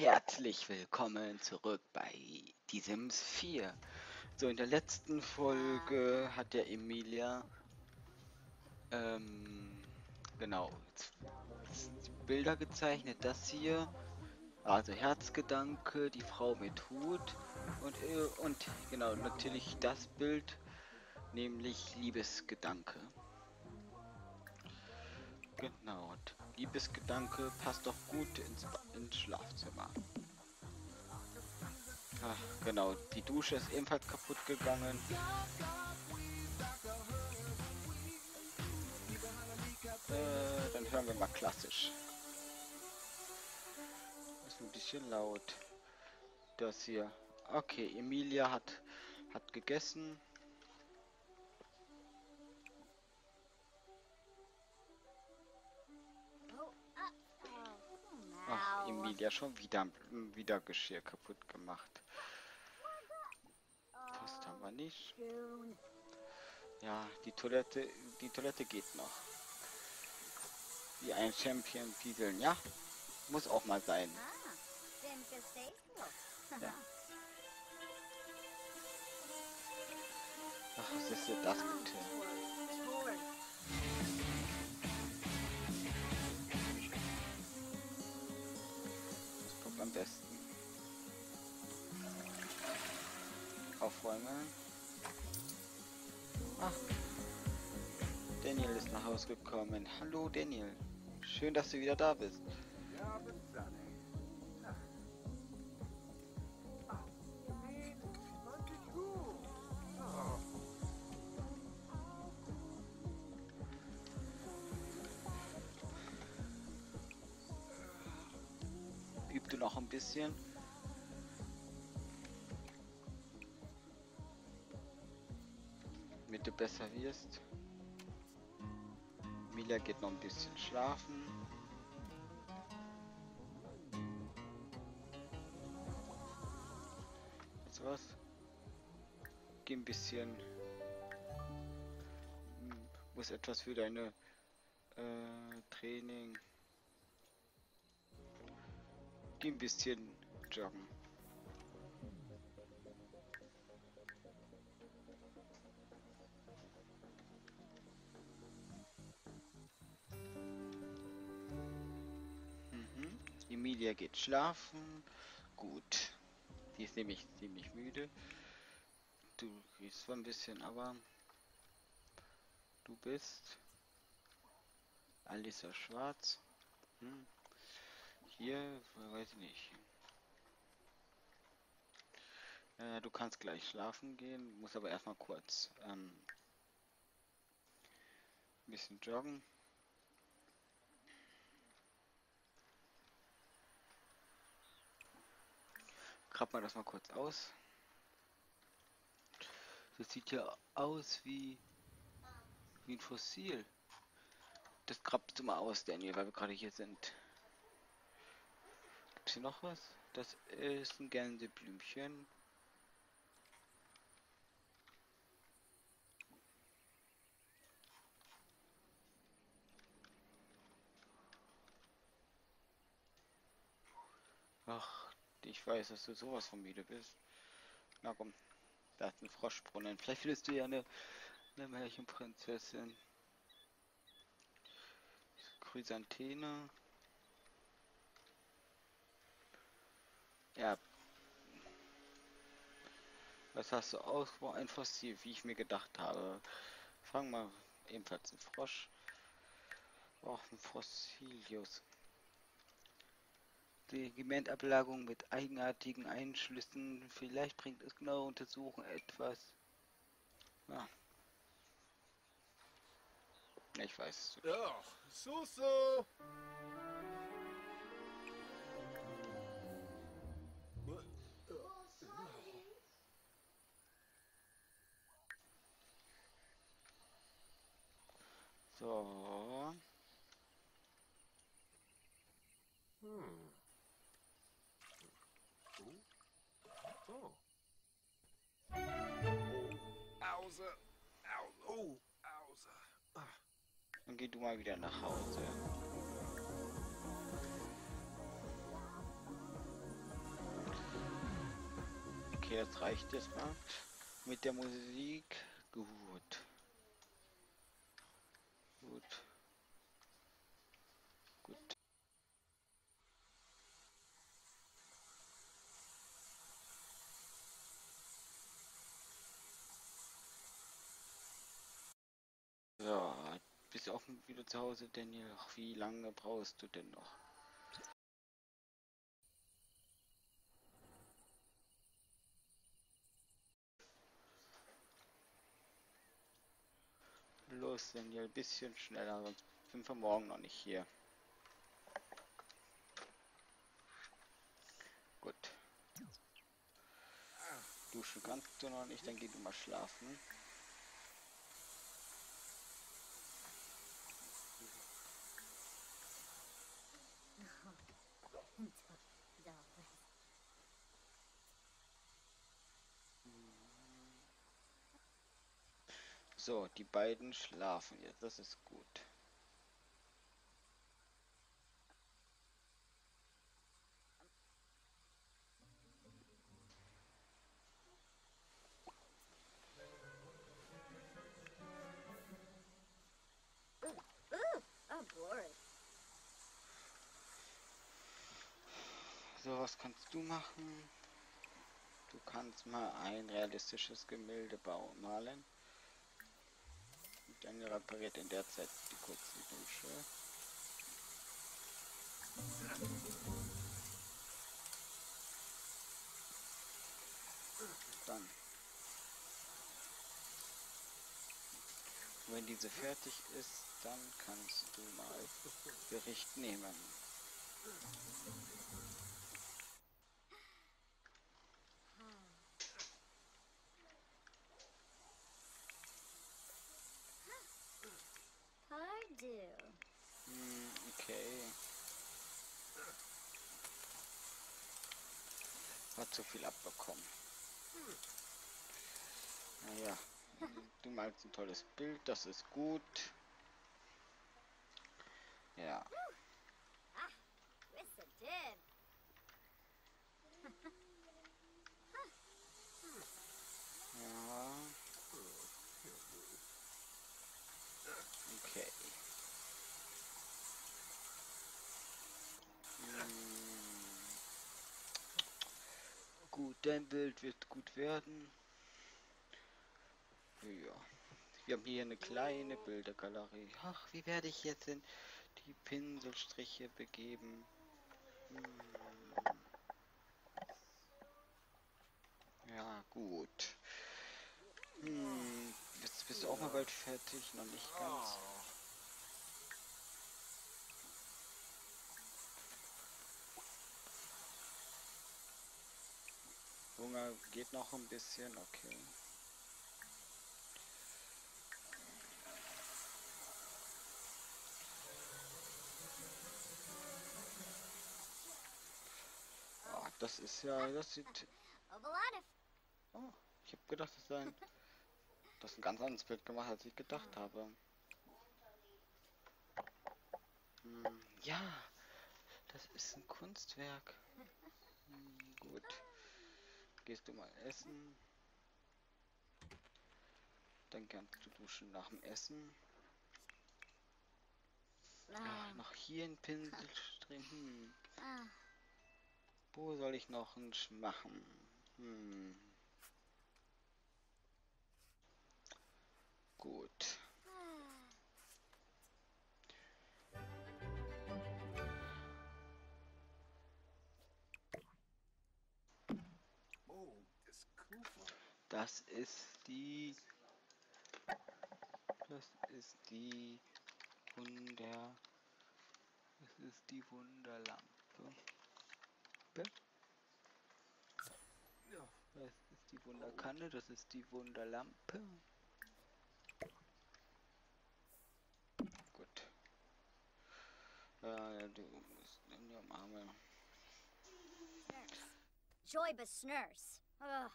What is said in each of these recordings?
Herzlich willkommen zurück bei Die Sims 4. So, in der letzten Folge hat der Emilia ähm, genau Bilder gezeichnet. Das hier, also Herzgedanke, die Frau mit Hut und, äh, und genau natürlich das Bild, nämlich Liebesgedanke. Genau, und Liebesgedanke passt doch gut ins, ins Schlafzimmer. Ach, genau, die Dusche ist ebenfalls kaputt gegangen. Äh, dann hören wir mal klassisch. Ist ein bisschen laut. Das hier. Okay, Emilia hat hat gegessen. Ach, Emilia schon wieder wieder Geschirr kaputt gemacht. Post haben wir nicht. Ja, die Toilette, die Toilette geht noch. Wie ein Champion pieseln, ja? Muss auch mal sein. Ja. Ach, was ist denn das bitte? besten. Aufräumen. Ach. Daniel ist nach Hause gekommen. Hallo Daniel. Schön, dass du wieder da bist. Üb bisschen? Damit du besser wirst. Mila geht noch ein bisschen schlafen. Jetzt was? Geh ein bisschen. Muss etwas für deine äh, Training. Geh ein bisschen joggen. Mhm. Emilia geht schlafen. Gut. Die ist nämlich ziemlich müde. Du gehst zwar ein bisschen, aber du bist Alissa Schwarz. Hm. Hier, weiß ich nicht. Äh, du kannst gleich schlafen gehen, muss aber erstmal kurz ähm, ein bisschen joggen. Grab mal das mal kurz aus. Das sieht ja aus wie, wie ein Fossil. Das grabst du mal aus, Daniel, weil wir gerade hier sind. Gibt's hier noch was? Das ist ein Gänseblümchen. Ach, ich weiß, dass du sowas von müde bist. Na komm, da ist ein Froschbrunnen. Vielleicht findest du ja eine, eine Märchenprinzessin. Chrysanthene. Ja. Was hast du? War ein Fossil, wie ich mir gedacht habe. Fangen wir ebenfalls ein Frosch. Auch ein Fossilius. Sedimentablagerung mit eigenartigen Einschlüssen. Vielleicht bringt es genaue Untersuchen etwas. Ja. Ich weiß. Ja, so so. So. Hm. Oh. Dann geh du mal wieder nach Hause. Okay, das reicht jetzt mal. Mit der Musik. Gut. Gut. Gut. Ja, bist du auch wieder zu Hause, Daniel? Ach, wie lange brauchst du denn noch? Los, Daniel, bisschen schneller, sonst sind wir morgen noch nicht hier. Gut. Duschen kannst du noch nicht, dann geh du mal schlafen. So, die beiden schlafen jetzt, das ist gut. So, was kannst du machen? Du kannst mal ein realistisches Gemälde bauen, malen. Dann repariert in der Zeit die kurze Dusche. Dann. Wenn diese fertig ist, dann kannst du mal Bericht nehmen. Hm, okay. Hat zu viel abbekommen. Naja, du malst ein tolles Bild, das ist gut. Ja, Wissa did. ja. Okay. Hm. Dein Bild wird gut werden. Ja. Wir haben hier eine kleine Bildergalerie. Ach, wie werde ich jetzt in die Pinselstriche begeben? Hm. Ja, gut. Hm. Jetzt bist du auch mal bald fertig, noch nicht ganz. Hunger geht noch ein bisschen, okay. Ah, das ist ja, das sieht. Oh, ich habe gedacht, das sei ein, das ist ein ganz anderes Bild gemacht, als ich gedacht habe. Hm, ja, das ist ein Kunstwerk. Hm, gut. Gehst du mal essen. Dann kannst du duschen nach dem Essen. Ach, Ah, noch hier ein Pinselstrich. Hm. ah. Wo soll ich noch einen machen? Hm. Das ist die. Das ist die Wunder. Das ist die Wunderlampe. Ja, Das ist die Wunderkanne, das ist die Wunderlampe. Gut. Ja, du musst in ihrem Arme. Joy besnurse. Ugh.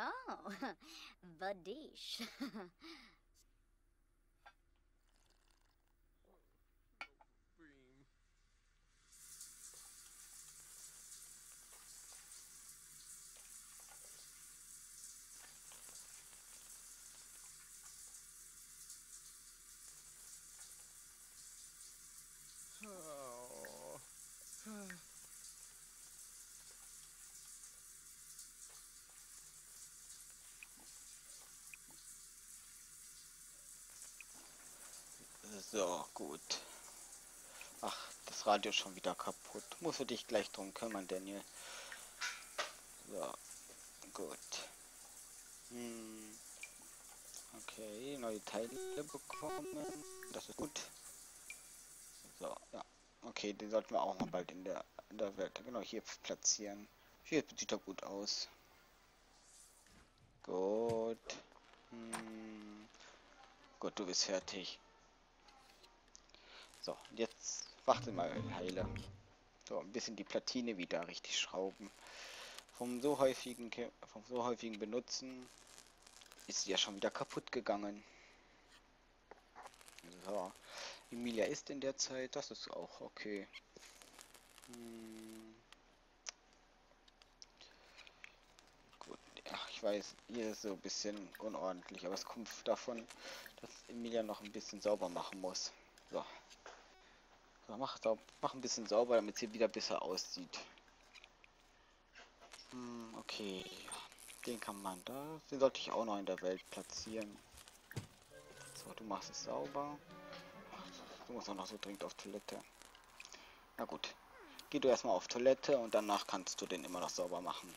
Oh, Vadish. So, gut. Ach, das Radio ist schon wieder kaputt. Musst du dich gleich drum kümmern, Daniel. So, gut. Hm. Okay, neue Teile bekommen. Das ist gut. So, ja. Okay, den sollten wir auch mal bald in der, in der Welt, genau hier platzieren. Hier sieht er gut aus. Gut. Hm. Gut, du bist fertig. So, jetzt warte mal, Heile. So, ein bisschen die Platine wieder richtig schrauben. Vom so häufigen, vom so häufigen Benutzen ist sie ja schon wieder kaputt gegangen. So, Emilia ist in der Zeit, das ist auch okay. Hm. Gut, ach, ich weiß, hier ist so ein bisschen unordentlich, aber es kommt davon, dass Emilia noch ein bisschen sauber machen muss. So. So, mach, saub, mach ein bisschen sauber, damit es hier wieder besser aussieht. Hm, okay. Den kann man da. Den sollte ich auch noch in der Welt platzieren. So, du machst es sauber. Du musst auch noch so dringend auf Toilette. Na gut. Geh du erstmal auf Toilette und danach kannst du den immer noch sauber machen.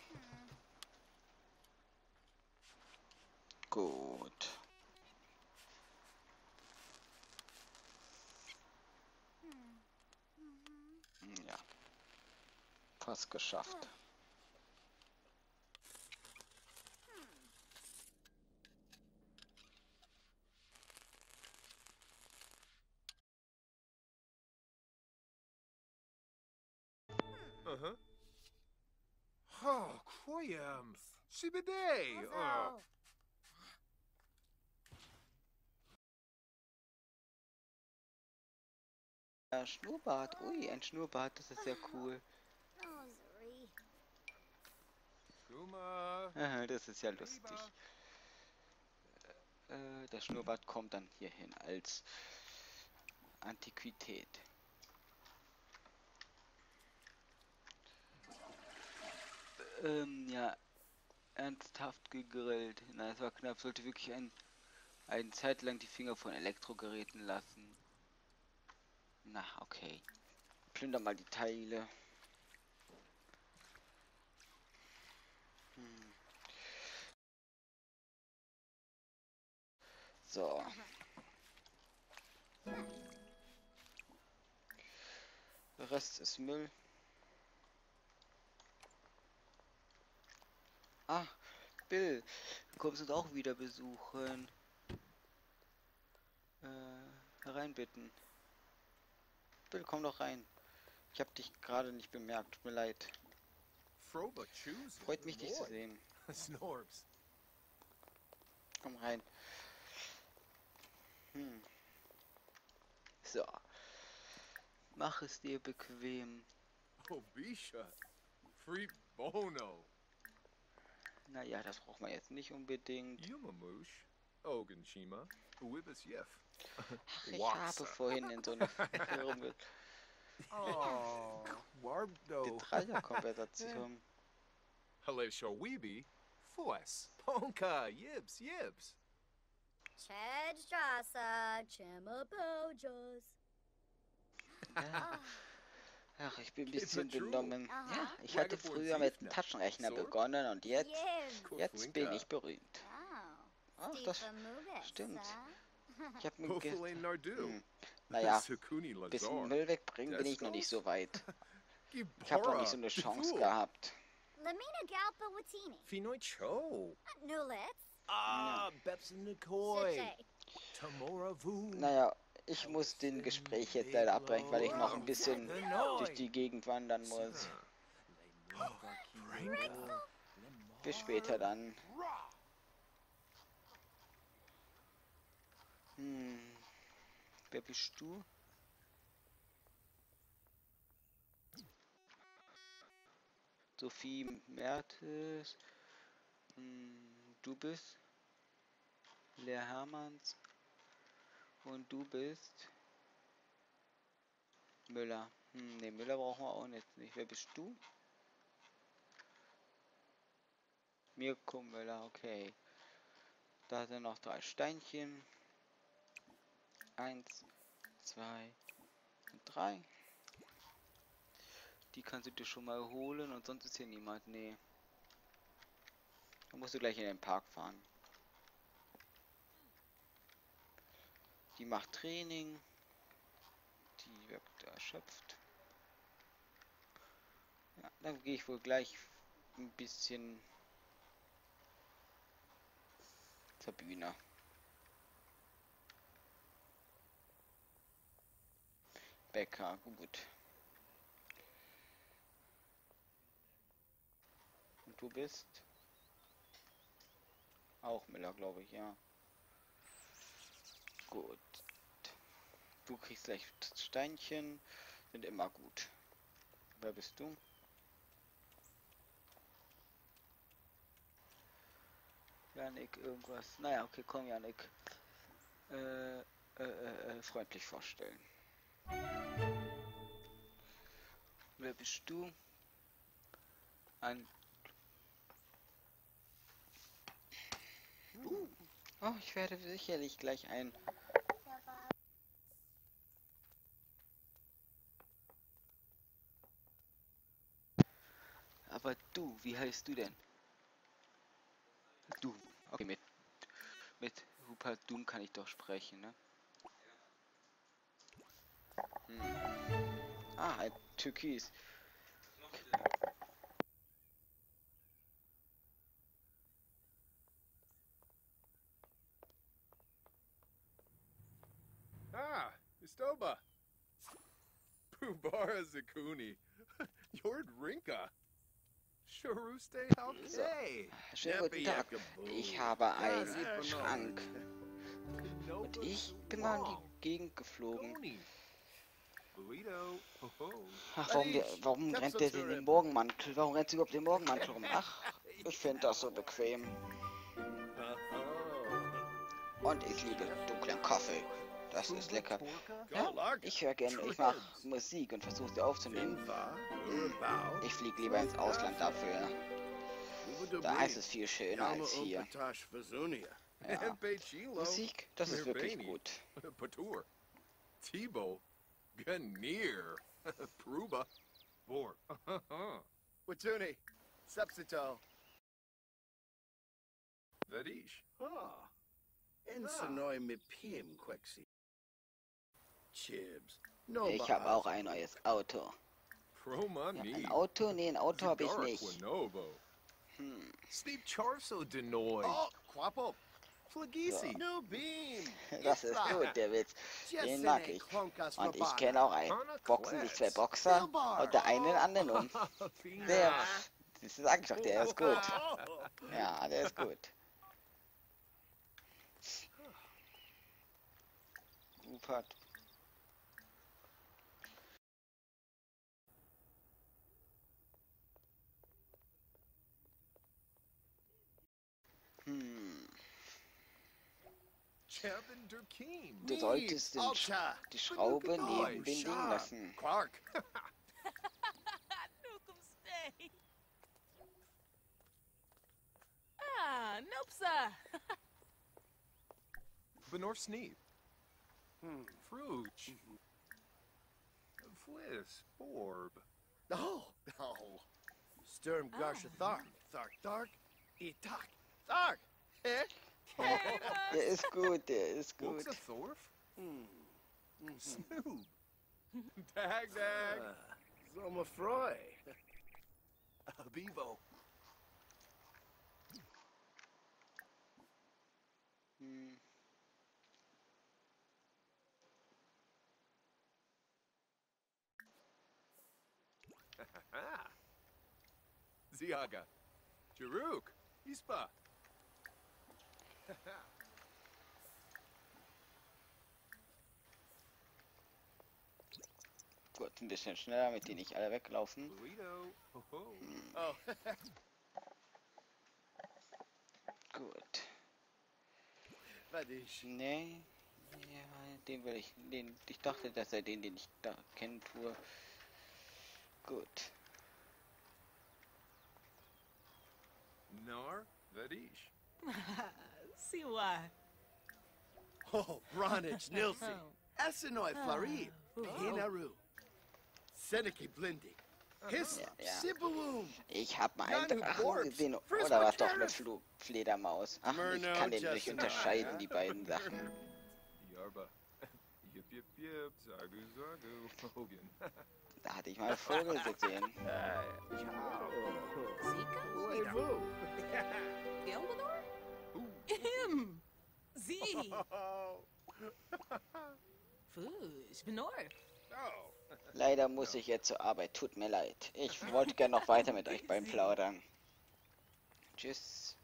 Gut. Hm, Ja. Fast geschafft. Uh huh. Oh, Kroyamth. Shibiday. Oh. Äh, Schnurrbart. Ui, ein Schnurrbart. Das ist sehr cool. Das ist ja lustig. Äh, der Schnurrbart kommt dann hierhin als Antiquität. Ähm, ja, ernsthaft gegrillt. Na, es war knapp. Sollte wirklich ein, eine Zeit lang die Finger von Elektrogeräten lassen. Na, okay. Plünder mal die Teile. So. Der Rest ist Müll. Ah, Bill, du kommst uns auch wieder besuchen. Äh, herein bitten. Bill, komm doch rein. Ich hab dich gerade nicht bemerkt, tut mir leid. Freut mich, dich zu sehen. Snorbs. Komm rein. Hm. So. Mach es dir bequem. Oh, Bisha. Free Bono. Naja, das braucht man jetzt nicht unbedingt. Yumamush. Ogunshima. Wibis Yef. Ach, ich habe vorhin in so einer Firma Oh. die. Dreierkonversation. Halel Shawibi. Fues. Ponka. Yibs. Yibs. Chima Bojas. Ja. Ach, ich bin ein bisschen benommen. Aha. Ja, ich hatte früher mit dem. Taschenrechner So? begonnen und jetzt, jetzt bin ich berühmt. Ach, das stimmt. huh? Ich habe mir ge Hopefully Nardu. hm, naja, bisschen Lazar. Müll wegbringen bin ich noch nicht so weit. Ich habe noch nicht so eine Chance gehabt. Lamina Galpa Watini. Finoi Cho. Nulitz. Ah. Tamora Vu. Naja, ich muss den Gespräch jetzt leider abbrechen, weil ich noch ein bisschen durch die Gegend wandern muss. Bis später dann. Hm. Wer bist du? Sophie Mertes. Hm, du bist Lea Hermanns. Und du bist Müller. Hm, ne, Müller brauchen wir auch nicht. nicht. Wer bist du? Mirko Müller, okay. Da sind noch drei Steinchen. Eins, zwei und drei. Die kannst du dir schon mal holen und sonst ist hier niemand. Nee. Dann musst du gleich in den Park fahren. Die macht Training. Die wirkt erschöpft. Ja, dann gehe ich wohl gleich ein bisschen zur Bühne. Bäcker, gut. Und du bist? Auch Miller, glaube ich, ja. Gut. Du kriegst gleich Steinchen. Sind immer gut. Wer bist du? Janik, irgendwas. Naja, okay, komm, Janik. Äh, äh, äh, äh, freundlich vorstellen. Wer bist du? Ein. Oh, ich werde sicherlich gleich ein. Aber du, wie heißt du denn? Du. Okay, mit, mit Rupert Doom kann ich doch sprechen, ne? Hm. Ah, ein Türkis. Ah, Istoba. Zakuni. Sharuste Halkay. Schönen guten Tag. Ich habe einen Schrank. Und ich bin mal in die Gegend geflogen. Ach, warum, warum rennt der denn den Morgenmantel? Warum rennt sie überhaupt den Morgenmantel rum? Ach, ich finde das so bequem. Und ich liebe dunklen Kaffee. Das ist lecker. Ja, ich höre gerne, ich mache Musik und versuche sie aufzunehmen. Ich fliege lieber ins Ausland dafür. Da ist es viel schöner als hier. Ja. Musik, das ist wirklich gut. Tibo. Ganir. Pruba. Watuni. Ah. Ensanoi me pim quexi. Ich habe auch ein neues Auto. Ja, ein Auto? Nee, ein Auto habe ich nicht. Hm. Steep Charso Denoy. Oh, Quapo. Flagisi. No beam. Das ist gut, der Witz. Den mag ich. Und ich kenne auch einen. Boxen sich zwei Boxer und der eine den anderen um. Der, das sag ich doch, der ist gut. Ja, der ist gut. Rupert. Hm. Du solltest den Sch die Schraube nebenbinden lassen. Quark. ah, Nopsa. Benor Sneep. Hmm. Fruch. Mm-hmm. Fliss. Borb. Oh, oh. Sturm Garsha ah. Thark. Thark Thark. Itak. Sag! Hä? Hey, ja, ist gut, der ist gut. Wuchs Thorf? Hmm. Snoop. Dag, dag. Summer Froy. Abibo. Hm. Ziaga. Jeruk. Ispa. Gut, ein bisschen schneller, damit die nicht alle weglaufen. Ho. Oh, Gut. Nee. Ja, den will ich. Den, ich dachte, dass er den, den ich da kennen tue. Gut. Nar. Vadish. Siwa. Oh, Bronich Nilsi. Oh. Essenoi Flari. Oh. Hinaru. Seneca Blindi. Hiss Ja, ja. Sibuum. Ich habe mal einen Drachen gesehen. Oder was doch eine. Flu Fledermaus. Ach, ich kann den nicht unterscheiden, die beiden Sachen. Da hatte ich mal einen Vogel gesehen. Zika? Him. Z. Oh. Fush. Benor. Oh. Leider muss ich jetzt zur Arbeit. Tut mir leid. Ich wollte gerne noch weiter mit euch beim Plaudern. Tschüss.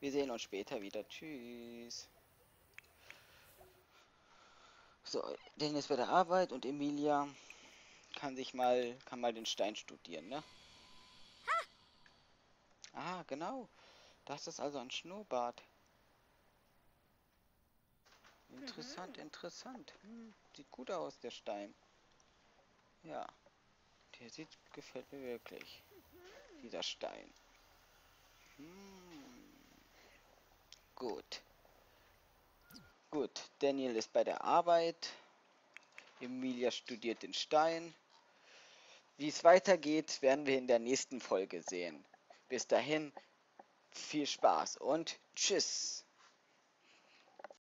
Wir sehen uns später wieder. Tschüss. So, Dennis bei der Arbeit und Emilia kann sich mal, kann mal den Stein studieren, ne? Ah, genau. Das ist also ein Schnurrbart. Interessant, interessant. Hm, Sieht gut aus, der Stein. Ja. Der sieht, gefällt mir wirklich. Dieser Stein. Hm. Gut. Gut, Daniel ist bei der Arbeit. Emilia studiert den Stein. Wie es weitergeht, werden wir in der nächsten Folge sehen. Bis dahin, viel Spaß und tschüss.